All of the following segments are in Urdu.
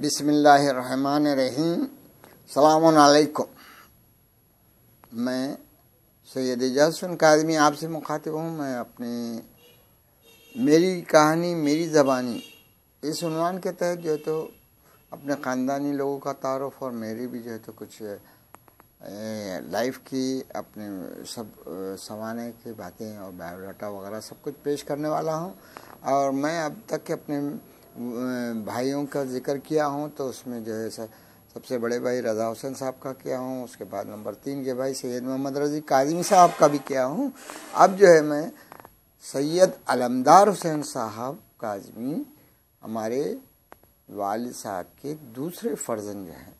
بسم اللہ الرحمن الرحیم۔ السلام علیکم۔ میں سید جسن کاظمی آپ سے مخاطب ہوں۔ میں اپنی میری کہانی، میری زبانی اس عنوان کے تحت جو ہے تو اپنے خاندانی لوگوں کا تعارف اور میری بھی جو ہے تو کچھ لائف کی اپنے سب سوانے کی باتیں اور بایو ڈاٹا وغیرہ سب کچھ پیش کرنے والا ہوں۔ اور میں اب تک اپنے بھائیوں کا ذکر کیا ہوں تو اس میں جو ہے سب سے بڑے بھائی رضا حسین صاحب کا کیا ہوں، اس کے بعد نمبر تین کے بھائی سید محمد رضی کاظمی صاحب کا بھی کیا ہوں۔ اب جو ہے میں سید علمدار حسین صاحب کاظمی ہمارے والد صاحب کے دوسرے فرزن جو ہیں۔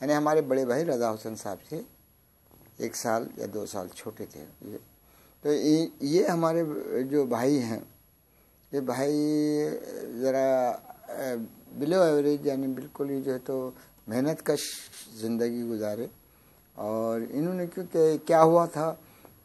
یعنی ہمارے بڑے بھائی رضا حسین صاحب سے ایک سال یا دو سال چھوٹے تھے۔ تو یہ ہمارے جو بھائی ہیں یہ بھائی، ذرا بلو ایوریج یعنی بالکل ہی جو ہے تو محنت کش زندگی گزارے۔ اور انہوں نے کیونکہ کیا ہوا تھا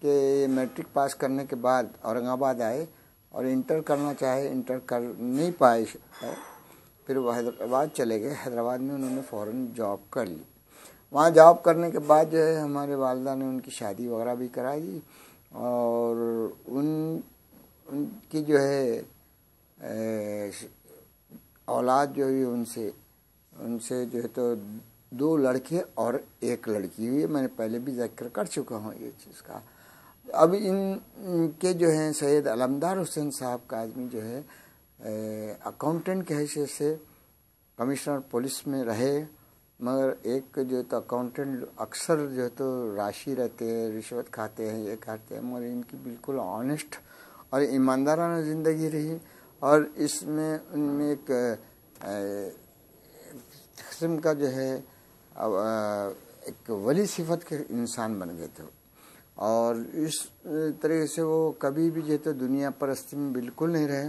کہ میٹرک پاس کرنے کے بعد اورنگ آباد آئے اور انٹر کرنا چاہے، انٹر کر نہیں پائے، پھر وہ حیدرآباد چلے گئے۔ حیدرآباد میں انہوں نے فوراً جاب کر لی۔ وہاں جاب کرنے کے بعد جو ہے، ہمارے والدہ نے ان کی شادی وغیرہ بھی کرا دی اور ان ان کی جو ہے اولاد جو ہوئی، ان سے ان سے جو ہے تو دو لڑکے اور ایک لڑکی ہوئی۔ میں نے پہلے بھی ذکر کر چکا ہوں یہ چیز کا۔ اب ان کے جو ہیں، سید علمدار حسین صاحب کا آدمی جو ہے اکاؤنٹنٹ کے حیثیت سے کمشنر پولیس میں رہے۔ مگر ایک جو ہے تو اکاؤنٹنٹ اکثر جو ہے تو راشی رہتے ہیں، رشوت کھاتے ہیں، یہ کھاتے ہیں۔ مگر ان کی بالکل آنےسٹ اور ایماندارانہ زندگی رہی اور اس میں ان میں ایک قسم کا جو ہے ایک ولی صفت کے انسان بن گئے تھے۔ اور اس طرح سے وہ کبھی بھی جو ہے تو دنیا پرستی میں بالکل نہیں رہے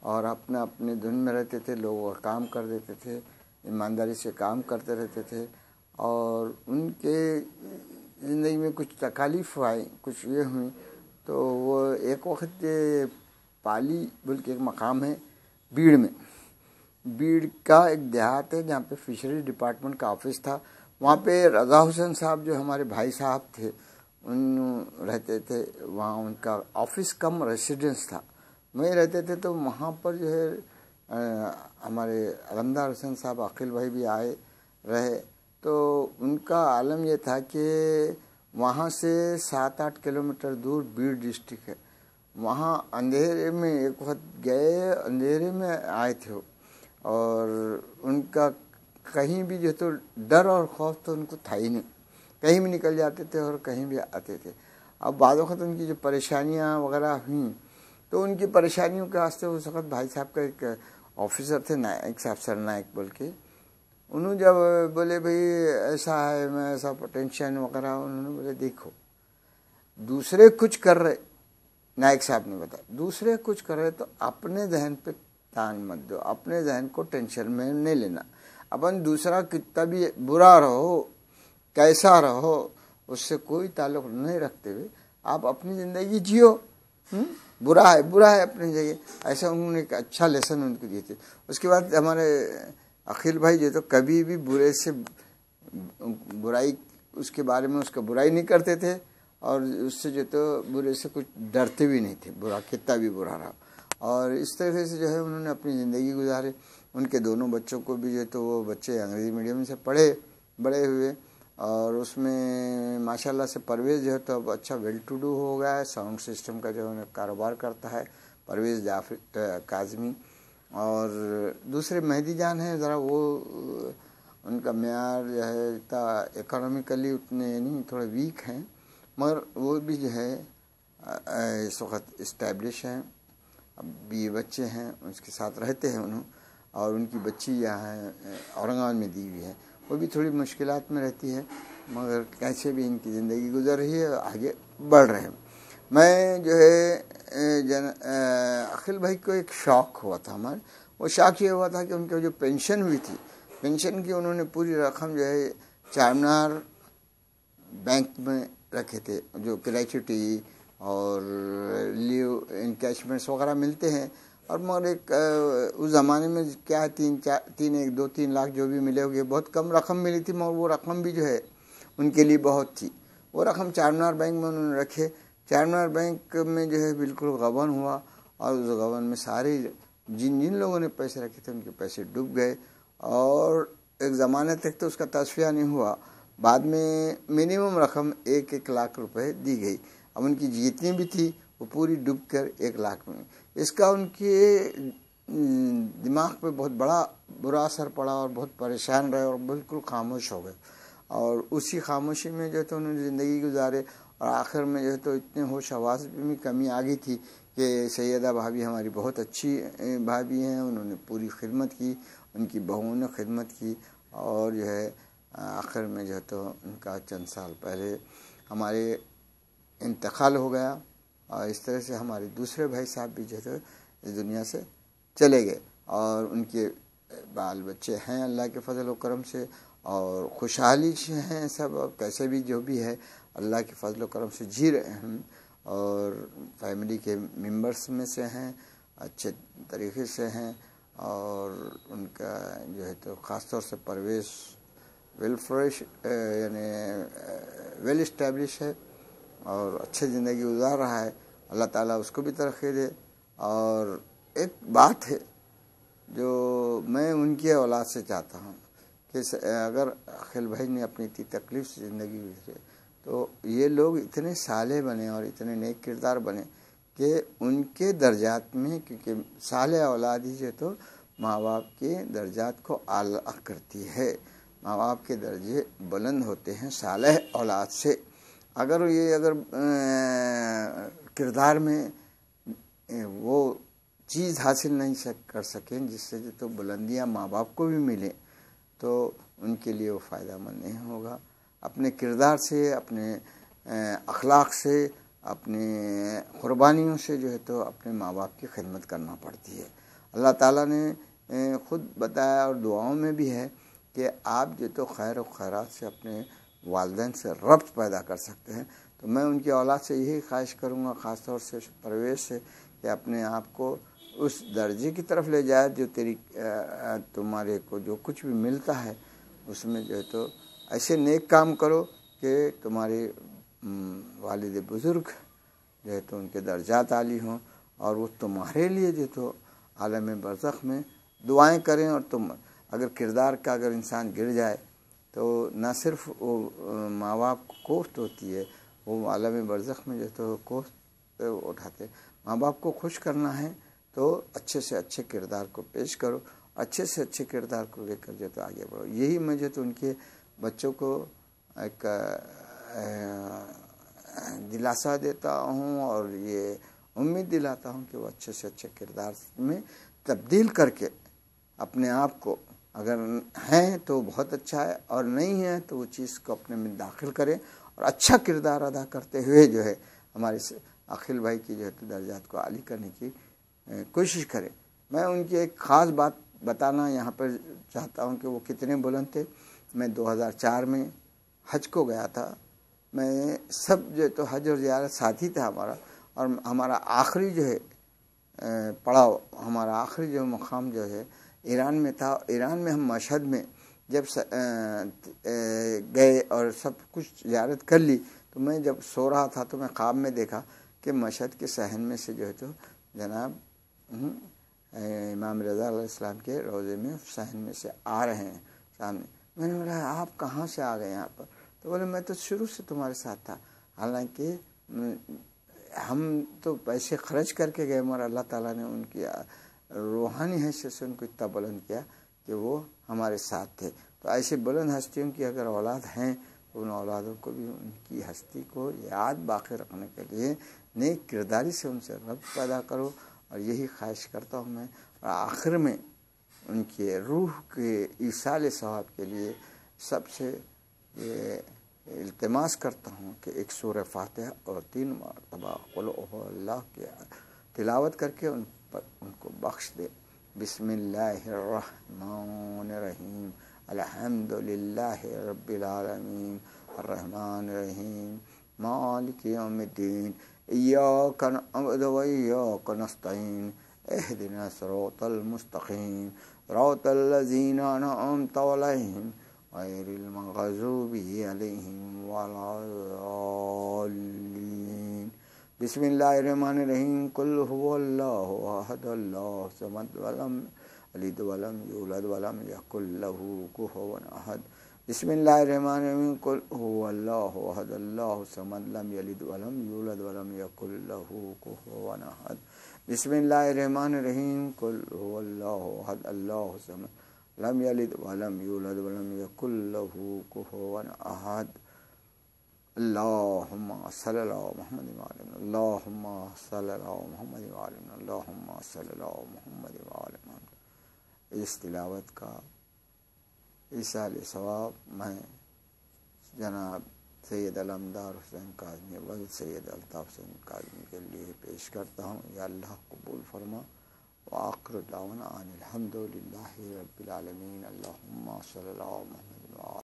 اور اپنے اپنے دھن میں رہتے تھے، لوگ کام کر دیتے تھے، ایمانداری سے کام کرتے رہتے تھے اور ان کے زندگی میں کچھ تکالیف آئی کچھ یہ ہوئی تو وہ ایک وقت پالی بول کے ایک مقام ہے بیڑ میں۔ بیڑ کا ایک دیہات ہے جہاں پہ فشری ڈپارٹمنٹ کا آفس تھا۔ وہاں پہ رضا حسین صاحب جو ہمارے بھائی صاحب تھے، ان رہتے تھے، وہاں ان کا آفس کم ریسیڈنس تھا۔ وہیں رہتے تھے تو وہاں پر جو ہے ہمارے علمدار حسین صاحب عقیل بھائی بھی آئے رہے۔ تو ان کا عالم یہ تھا کہ وہاں سے سات آٹھ کلومیٹر دور بیڑ ڈسٹرکٹ ہے۔ وہاں اندھیرے میں ایک وقت گئے، اندھیرے میں آئے تھے۔ اور ان کا کہیں بھی جو تو ڈر اور خوف تو ان کو تھا ہی نہیں۔ کہیں بھی نکل جاتے تھے اور کہیں بھی آتے تھے۔ اب بعض وقت ان کی جو پریشانیاں وغیرہ ہوئیں، تو ان کی پریشانیوں کے واسطے اس وقت بھائی صاحب کا ایک آفیسر تھے نائک صاحب سر نائک بول کے۔ انہوں جب بولے بھائی ایسا ہے، میں ایسا ٹینشن وغیرہ، انہوں نے بولے دیکھو، دوسرے کچھ کر رہے، نائک صاحب نے بتایا، دوسرے کچھ کر رہے تو اپنے ذہن پہ تان مت دو، اپنے ذہن کو ٹینشن میں نہیں لینا۔ اپن دوسرا کتنا بھی برا رہو، کیسا رہو، اس سے کوئی تعلق نہیں رکھتے ہوئے آپ اپنی زندگی جیو۔ برا ہے برا ہے اپنی جگہ ایسا انہوں نے ایک اچھا لیسن ان کو دیے تھے اس کے بعد ہمارے اخیل بھائی جو تو کبھی بھی برے سے برائی، اس کے بارے میں اس کا برائی نہیں کرتے تھے، اور اس سے جو تو برے سے کچھ ڈرتے بھی نہیں تھے، برا، کتنا بھی برا رہا۔ اور اس طرح سے جو ہے انہوں نے اپنی زندگی گزارے ان کے دونوں بچوں کو بھی جو تو وہ بچے انگریزی میڈیم سے پڑھے، بڑے ہوئے۔ اور اس میں ماشاء اللہ سے پرویز جو ہے تو اب اچھا ویل ٹو ڈو ہو گیا ہے۔ ساؤنڈ سسٹم کا جو ہے کاروبار کرتا ہے۔ پرویز جعفر کاظمی۔ اور دوسرے مہدی جان ہیں، ذرا وہ، ان کا معیار جو ہے، اتنا اکنامیکلی اتنے نہیں تھوڑے ویک ہیں، مگر وہ بھی جو ہے، اس وقت اسٹیبلش ہیں۔ اب بھی بچے ہیں، اس کے ساتھ رہتے ہیں انہوں، اور ان کی بچی یہاں اورنگ آباد میں دی ہوئی ہے۔ وہ بھی تھوڑی مشکلات میں رہتی ہے، مگر کیسے بھی ان کی زندگی گزر رہی ہے، آگے بڑھ رہے ہیں۔ میں جو ہے جن اخل بھائی کو ایک شوق ہوا تھا ہمارے۔ وہ شوق یہ ہوا تھا کہ ان کی جو پینشن ہوئی تھی، پینشن کی انہوں نے پوری رقم جو ہے چار مینار بینک میں رکھے تھے، جو گریچوٹی اور لیو انکیشمنٹس وغیرہ ملتے ہیں۔ اور مگر ایک اس زمانے میں کیا ہے، تین، چار، تین، ایک، دو، تین لاکھ جو بھی ملے ہوگے بہت کم رقم ملی تھی، مگر وہ رقم بھی جو ہے ان کے لیے بہت تھی۔ وہ رقم چار مینار بینک میں انہوں نے رکھے۔ چار مینار بینک میں جو ہے بالکل غبن ہوا اور اس غبن میں سارے جن جن لوگوں نے پیسے رکھے تھے ان کے پیسے ڈوب گئے اور ایک زمانے تک تو اس کا تصفیہ نہیں ہوا۔ بعد میں منیمم رقم ایک ایک لاکھ روپے دی گئی۔ اب ان کی جتنی بھی تھی، وہ پوری ڈوب کر ایک لاکھ میں۔ اس کا ان کے دماغ پہ بہت بڑا برا اثر پڑا اور بہت پریشان رہے اور بالکل خاموش ہو گئے۔ اور اسی خاموشی میں جو ہے تو انہوں نے زندگی گزارے۔ اور آخر میں جو ہے تو اتنے ہوش آواز بھی کمی آ گئی تھی کہ سیدہ بھابھی ہماری بہت اچھی بھابھی ہیں، انہوں نے پوری خدمت کی، ان کی بہوؤں نے خدمت کی اور جو ہے، آخر میں جو ہے تو ان کا چند سال پہلے ہمارے انتقال ہو گیا اور اس طرح سے ہمارے دوسرے بھائی صاحب بھی جو ہے تو اس دنیا سے چلے گئے اور ان کے بال بچے ہیں اللہ کے فضل و کرم سے اور خوشحالی سے ہیں سب اور کیسے بھی جو بھی ہے اللہ کے فضل و کرم سے جی رہے ہیں اور فیملی کے ممبرس میں سے ہیں، اچھے طریقے سے ہیں اور ان کا جو ہے تو خاص طور سے پرویز ویل فریش یعنی ویل اسٹیبلش ہے اور اچھے زندگی گزار رہا ہے۔ اللہ تعالیٰ اس کو بھی ترقی دے۔ اور ایک بات ہے جو میں ان کی اولاد سے چاہتا ہوں کہ اگر اخیل بھائی نے اپنی اتنی تکلیف سے زندگی گزرے تو یہ لوگ اتنے سالے بنے اور اتنے نیک کردار بنے کہ ان کے درجات میں، کیونکہ صالح اولاد ہی جو تو ماں باپ کے درجات کو اعلیٰ کرتی ہے۔ ماں باپ کے درجے بلند ہوتے ہیں صالح اولاد سے۔ اگر یہ اگر کردار میں وہ چیز حاصل نہیں کر سکیں جس سے جو تو بلندیاں ماں باپ کو بھی ملیں، تو ان کے لیے وہ فائدہ مند نہیں ہوگا۔ اپنے کردار سے، اپنے اخلاق سے، اپنے قربانیوں سے جو ہے تو اپنے ماں باپ کی خدمت کرنا پڑتی ہے۔ اللہ تعالیٰ نے خود بتایا اور دعاؤں میں بھی ہے کہ آپ جو تو خیر و خیرات سے اپنے والدین سے ربط پیدا کر سکتے ہیں۔ تو میں ان کی اولاد سے یہی خواہش کروں گا، خاص طور سے پرویش سے، کہ اپنے آپ کو اس درجے کی طرف لے جائے جو تیری تمہارے کو جو کچھ بھی ملتا ہے، اس میں جو ہے تو ایسے نیک کام کرو کہ تمہارے والد بزرگ جو ہے تو ان کے درجات عالی ہوں اور وہ تمہارے لیے جو تو عالم برزخ میں دعائیں کریں اور تم اگر کردار کا اگر انسان گر جائے تو نہ صرف وہ، ماں باپ کو کوفت ہوتی ہے، وہ عالم برزخ میں جو تو کوفت اٹھاتے ماں باپ کو خوش کرنا ہے تو اچھے سے اچھے کردار کو پیش کرو، اچھے سے اچھے کردار کو لے کر جو تو آگے بڑھو۔ یہی میں جو تو ان کے بچوں کو ایک دلاسا دیتا ہوں اور یہ امید دلاتا ہوں کہ وہ اچھے سے اچھے کردار میں تبدیل کر کے اپنے آپ کو اگر ہیں تو بہت اچھا ہے اور نہیں ہے تو وہ چیز کو اپنے میں داخل کریں اور اچھا کردار ادا کرتے ہوئے جو ہے ہمارے اخل بھائی کی جو ہے درجات کو عالی کرنے کی کوشش کریں۔ میں ان کی ایک خاص بات بتانا یہاں پر چاہتا ہوں کہ وہ کتنے بلند تھے۔ میں دو ہزار چار میں حج کو گیا تھا، میں سب جو تو حج اور زیارت ساتھی تھا ہمارا، اور ہمارا آخری جو ہے پڑاؤ، ہمارا آخری جو مقام جو ہے، ایران میں تھا۔ ایران میں ہم مشہد میں جب گئے اور سب کچھ زیارت کر لی، تو میں جب سو رہا تھا تو میں خواب میں دیکھا کہ مشہد کے صحن میں سے جو ہے تو جناب امام رضا علیہ السلام کے روزے میں صحن میں سے آ رہے ہیں سامنے۔ میں نے بولا، آپ کہاں سے آ گئے یہاں پر؟ تو بولے، میں تو شروع سے تمہارے ساتھ تھا۔ حالانکہ ہم تو پیسے خرچ کر کے گئے، مگر اللہ تعالیٰ نے ان کی روحانی حیثیت سے ان کو اتنا بلند کیا کہ وہ ہمارے ساتھ تھے۔ تو ایسے بلند ہستیوں کی اگر اولاد ہیں، تو ان اولادوں کو بھی ان کی ہستی کو یاد باقی رکھنے کے لیے نیک کرداری سے ان سے رب پیدا کرو۔ اور یہی خواہش کرتا ہوں میں، اور آخر میں ان کے روح کے ایسال ثواب کے لیے سب سے یہ التماس کرتا ہوں کہ ایک سورہ فاتحہ اور تین مرتبہ قل اللہ کے تلاوت کر کے ان پر ان کو بخش دے۔ بسم اللہ الرحمن الرحیم۔ الحمد للہ رب العالمین۔ الرحمن الرحیم۔ مالک یوم الدین۔ ایاک نعبد و ایاک نستعین۔ اهدنا الصراط المستقيم صراط الذين أنعمت عليهم غير المغضوب عليهم ولا الضالين. بسم الله الرحمن الرحيم قل هو الله أحد. الله الصمد ولم يلد ولم يولد ولم يكن له كفوا أحد. بسم الله الرحمن الرحيم قل هو الله أحد الله الصمد لم يلد ولم يولد ولم يكن له كفوا أحد بسم الله الرحمن الرحيم قل هو الله احد الله الصمد لم يلد ولم يولد ولم يكن له كفوا احد اللهم صل على محمد وعلى اللهم صل على محمد وعلى اللهم صل على محمد وعلى اس تلاوت کا عیسال ثواب میں جناب سید علمدار حسین کاظمی ول سید الطاف حسین کاظمی کے لیے پیش کرتا ہوں۔ یا اللہ قبول فرما۔ وآخر دعوانا ان الحمد للہ رب العالمین۔ اللہم صلی اللہ محمد